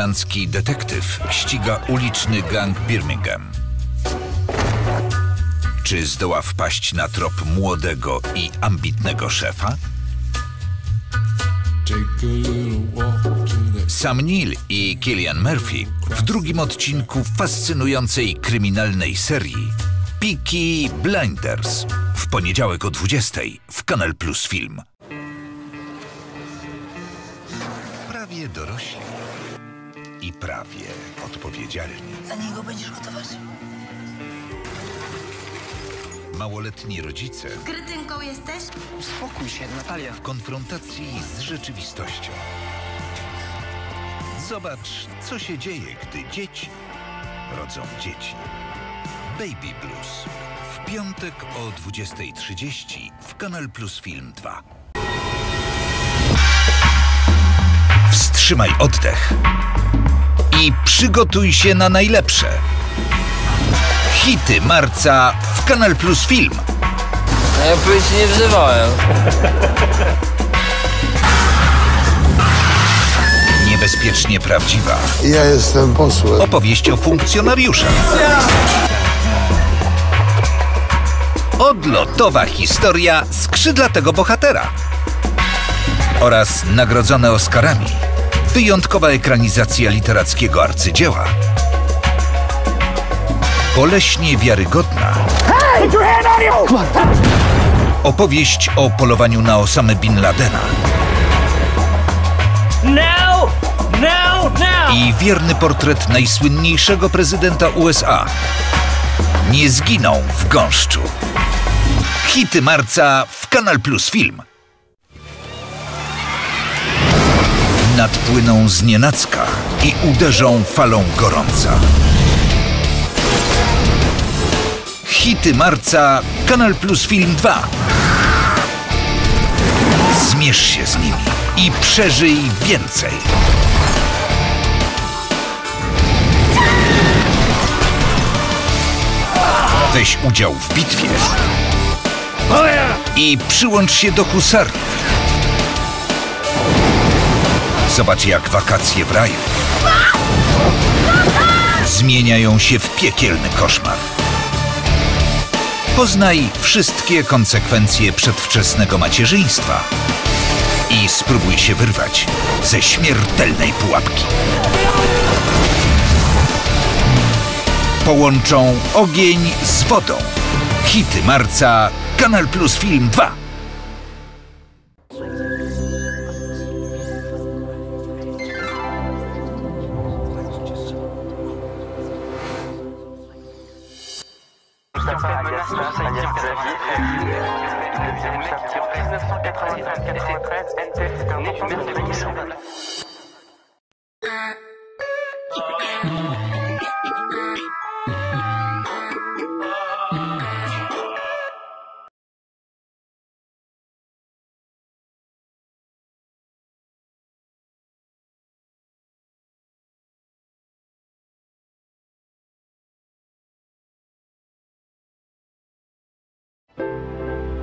Irlandzki detektyw ściga uliczny gang Birmingham. Czy zdoła wpaść na trop młodego i ambitnego szefa? Sam Neill i Killian Murphy w drugim odcinku fascynującej kryminalnej serii Peaky Blinders w poniedziałek o 20 w Kanal Plus Film. Prawie dorośli i prawie odpowiedzialni. Dla niego będziesz gotować? Małoletni rodzice Kretynką jesteś? Spokój się, Natalia. w konfrontacji z rzeczywistością. Zobacz, co się dzieje, gdy dzieci rodzą dzieci. Baby Blues. W piątek o 20.30 w Kanal Plus Film 2. Wstrzymaj oddech i przygotuj się na najlepsze. Hity marca w Kanal Plus Film. A ja powiedzieć nie wzywałem. Niebezpiecznie prawdziwa. Ja jestem posłem. Opowieść o funkcjonariuszach. Odlotowa historia skrzydlatego bohatera. Oraz nagrodzone Oscarami. Wyjątkowa ekranizacja literackiego arcydzieła. Boleśnie wiarygodna. Opowieść o polowaniu na Osamę Bin Ladena. Now! Now! Now! i wierny portret najsłynniejszego prezydenta USA. Nie zginą w gąszczu. Hity marca w Kanal Plus Film. Nadpłyną z nienacka i uderzą falą gorąca. Hity marca Kanal Plus Film 2. Zmierz się z nimi i przeżyj więcej. Weź udział w bitwie i przyłącz się do husarów. Zobacz, jak wakacje w raju zmieniają się w piekielny koszmar. Poznaj wszystkie konsekwencje przedwczesnego macierzyństwa i spróbuj się wyrwać ze śmiertelnej pułapki. Połączą ogień z wodą. Hity marca Kanal Plus Film 2. Música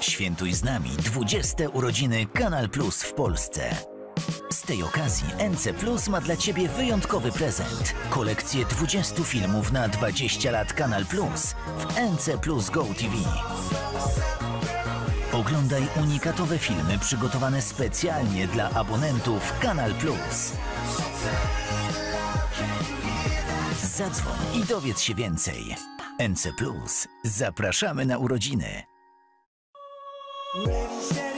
Świętuj z nami 20 urodziny Kanal Plus w Polsce. Z tej okazji NC Plus ma dla Ciebie wyjątkowy prezent. Kolekcję 20 filmów na 20 lat Kanal Plus w NC Plus Go TV. Oglądaj unikatowe filmy przygotowane specjalnie dla abonentów Kanal Plus. Zadzwoń i dowiedz się więcej. NC Plus. Zapraszamy na urodziny. Kukliński to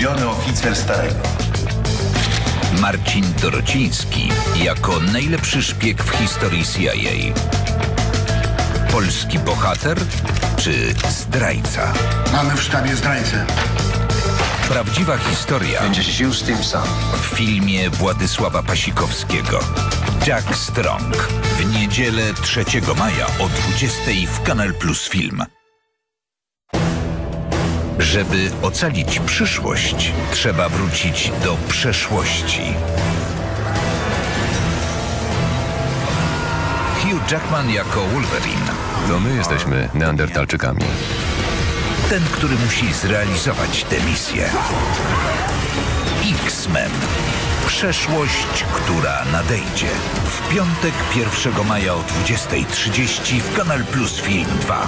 ulubiony oficer starego. Marcin Dorociński jako najlepszy szpieg w historii CIA. Polski bohater czy zdrajca? Mamy w sztabie zdrajcę. Prawdziwa historia Będziesz już tym sam. w filmie Władysława Pasikowskiego. Jack Strong. W niedzielę 3 maja o 20 w Kanal Plus Film. Żeby ocalić przyszłość, trzeba wrócić do przeszłości. Hugh Jackman jako Wolverine. To my jesteśmy neandertalczykami. Ten, który musi zrealizować tę misję. X-Men. Przeszłość, która nadejdzie. W piątek 1 maja o 20.30 w Kanal Plus Film 2.